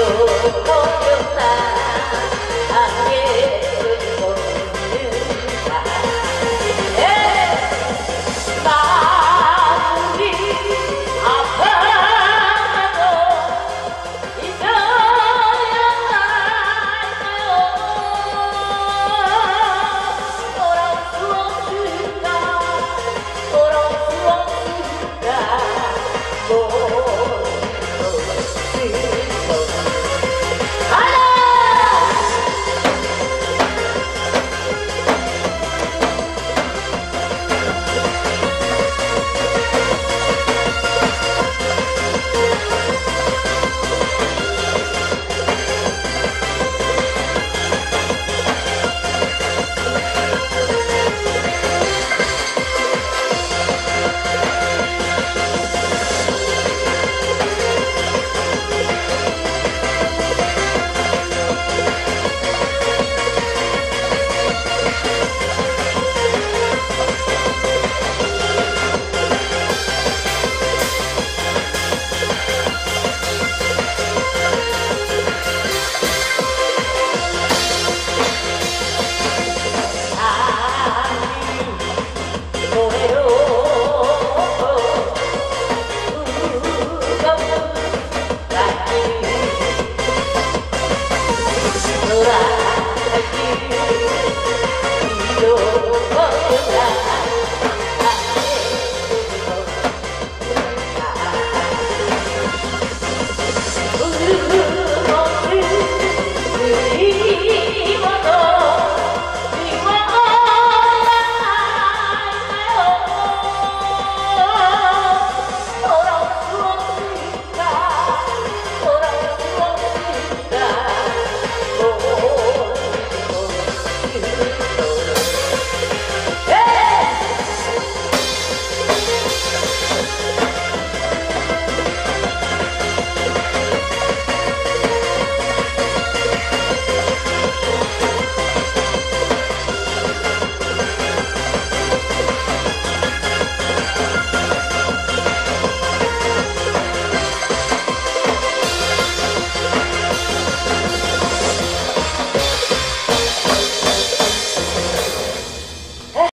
you, won't? Yeah.